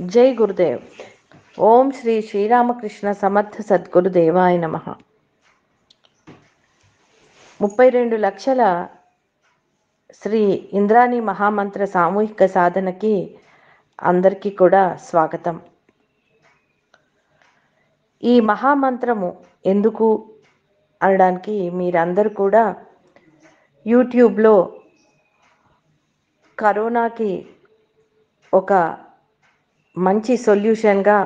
జై గురుదేవ్. ఓం శ్రీ శ్రీరామకృష్ణ సమర్థ సద్గురు దేవాయ నమ. ముప్పై రెండు లక్షల శ్రీ ఇంద్రాణి మహామంత్ర సామూహిక సాధనకి అందరికీ కూడా స్వాగతం. ఈ మహామంత్రము ఎందుకు అనడానికి మీరందరూ కూడా యూట్యూబ్లో కరోనాకి ఒక మంచి సొల్యూషన్గా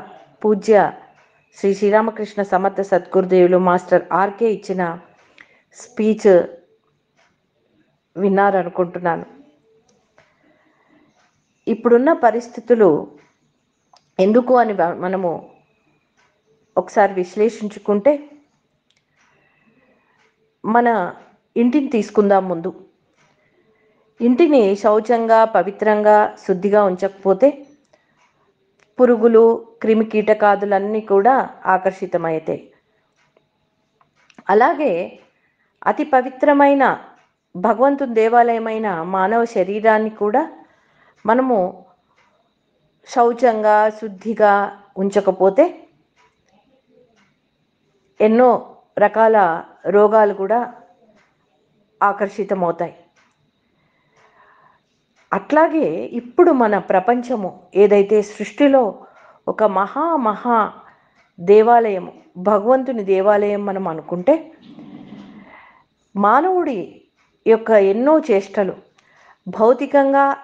పూజ్య శ్రీ శ్రీరామకృష్ణ సమర్థ సద్గురుదేవులు మాస్టర్ ఆర్కే ఇచ్చిన స్పీచ్ విన్నారనుకుంటున్నాను. ఇప్పుడున్న పరిస్థితులు ఎందుకు అని మనము ఒకసారి విశ్లేషించుకుంటే మన ఇంటిని తీసుకుందాం ముందు. ఇంటిని శౌచంగా పవిత్రంగా శుద్ధిగా ఉంచకపోతే పురుగులు క్రిమి కీటకాదులన్నీ కూడా ఆకర్షితమవుతాయి అలాగే అతి పవిత్రమైన భగవంతుని దేవాలయమైన మానవ శరీరాన్ని కూడా మనము శౌచంగా శుద్ధిగా ఉంచకపోతే ఎన్నో రకాల రోగాలు కూడా ఆకర్షితమవుతాయి. అట్లాగే ఇప్పుడు మన ప్రపంచము ఏదైతే సృష్టిలో ఒక మహా మహా దేవాలయం భగవంతుని దేవాలయం మనం అనుకుంటే మానవుడి యొక్క ఎన్నో చేష్టలు భౌతికంగా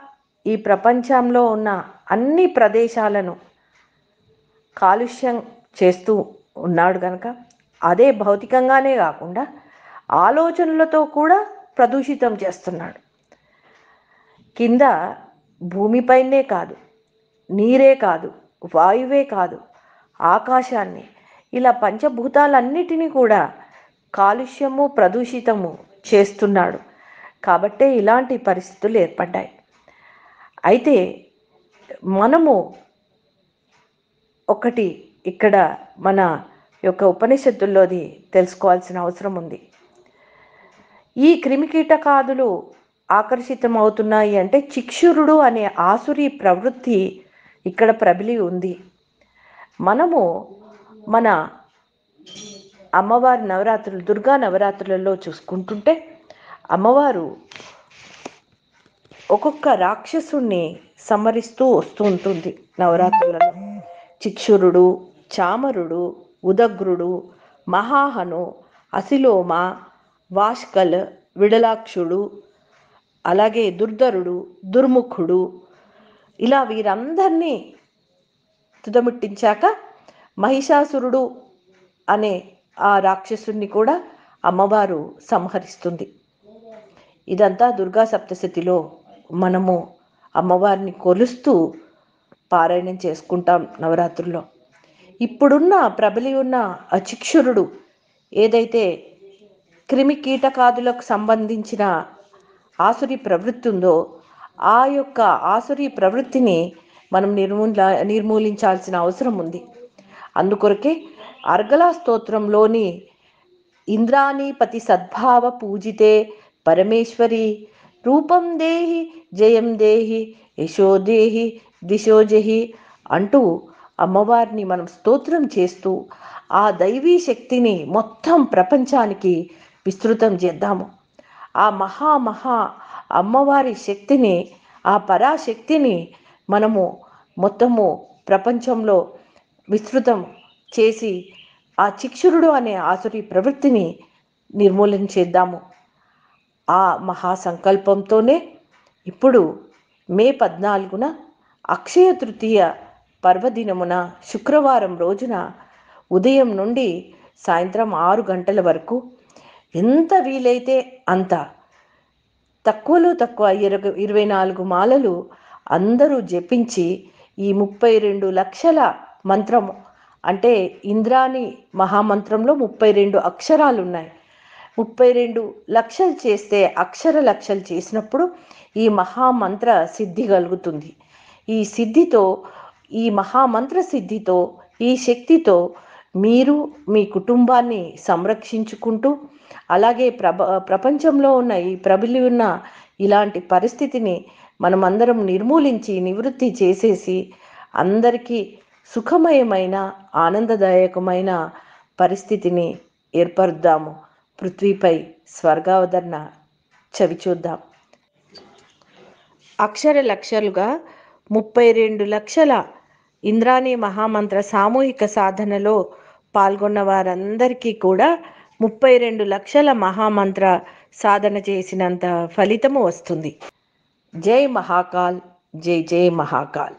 ఈ ప్రపంచంలో ఉన్న అన్ని ప్రదేశాలను కాలుష్యం చేస్తూ ఉన్నాడు కనుక అదే భౌతికంగానే కాకుండా ఆలోచనలతో కూడా ప్రదూషితం చేస్తున్నాడు. కింద భూమిపైనే కాదు నీరే కాదు వాయువే కాదు ఆకాశాన్ని. ఇలా పంచభూతాలన్నిటినీ కూడా కాలుష్యము ప్రదూషితము చేస్తున్నాడు. కాబట్టే ఇలాంటి పరిస్థితులు ఏర్పడ్డాయి. అయితే మనము ఒకటి ఇక్కడ మన యొక్క ఉపనిషత్తుల్లోది తెలుసుకోవాల్సిన అవసరం ఉంది. ఈ క్రిమికీటకాదులు ఆకర్షితమవుతున్నాయి అంటే చిక్షురుడు అనే ఆసురి ప్రవృత్తి ఇక్కడ ప్రబలి ఉంది. మనము మన అమ్మవారి నవరాత్రులు దుర్గా నవరాత్రులలో చూసుకుంటుంటే అమ్మవారు ఒక్కొక్క రాక్షసుణ్ణి సంహరిస్తూ వస్తూ ఉంటుంది నవరాత్రులలో. చిక్షురుడు చామరుడు ఉదగ్రుడు మహాహను అసిలోమ వాష్కల్ విడలాక్షుడు అలాగే దుర్ధరుడు దుర్ముఖుడు ఇలా వీరందరినీ తుదముట్టించాక మహిషాసురుడు అనే ఆ రాక్షసుని కూడా అమ్మవారు సంహరిస్తుంది. ఇదంతా దుర్గా సప్తశతిలో మనము అమ్మవారిని కొలుస్తూ పారాయణం చేసుకుంటాం నవరాత్రుల్లో. ఇప్పుడున్న ప్రబలి ఉన్న అచిక్షురుడు ఏదైతే క్రిమి కీటకాదులకు సంబంధించిన ఆసురి ప్రవృత్తి ఉందో ఆ యొక్క ఆసురి ప్రవృత్తిని మనం నిర్మూల నిర్మూలించాల్సిన అవసరం ఉంది. అందుకొరకే అర్గలా స్తోత్రంలోని ఇంద్రాణీపతి సద్భావ పూజితే పరమేశ్వరి రూపం దేహి జయం దేహి యశోదేహి దిశోజహి అంటూ అమ్మవారిని మనం స్తోత్రం చేస్తూ ఆ దైవీ శక్తిని మొత్తం ప్రపంచానికి విస్తృతం చేద్దాము. ఆ మహా మహా అమ్మవారి శక్తిని ఆ పరాశక్తిని మనము మొత్తము ప్రపంచంలో విస్తృతం చేసి ఆ చిక్షురుడు అనే ఆసురి ప్రవృత్తిని నిర్మూలన చేద్దాము. ఆ మహాసంకల్పంతోనే ఇప్పుడు మే పద్నాలుగున అక్షయ తృతీయ పర్వదినమున శుక్రవారం రోజున ఉదయం నుండి సాయంత్రం ఆరు గంటల వరకు ఎంత వీలైతే అంత. తక్కువలో తక్కువ ఇరవై ఇరవై నాలుగు మాలలు అందరూ జపించి ఈ ముప్పై రెండు లక్షల మంత్రం అంటే ఇంద్రాణి మహామంత్రంలో ముప్పై రెండు అక్షరాలు ఉన్నాయి ముప్పై రెండు లక్షలు చేస్తే అక్షర లక్షలు చేసినప్పుడు ఈ మహామంత్ర సిద్ధి కలుగుతుంది. ఈ సిద్ధితో ఈ మహామంత్ర సిద్ధితో ఈ శక్తితో మీరు మీ కుటుంబాన్ని సంరక్షించుకుంటూ అలాగే ప్రభ ప్రపంచంలో ఉన్న ఈ ప్రబలి ఉన్న ఇలాంటి పరిస్థితిని మనమందరం నిర్మూలించి నివృత్తి చేసేసి అందరికీ సుఖమయమైన ఆనందదాయకమైన పరిస్థితిని ఏర్పరుద్దాము. పృథ్వీపై స్వర్గావతరణ చవి చూద్దాం. అక్షర లక్షలుగా ముప్పై రెండు లక్షల ఇంద్రాణి మహామంత్ర సామూహిక సాధనలో పాల్గొన్న వారందరికీ కూడా ముప్పై రెండు లక్షల మహామంత్ర సాధన చేసినంత ఫలితము వస్తుంది. జై మహాకాల్ జై జై మహాకాల్.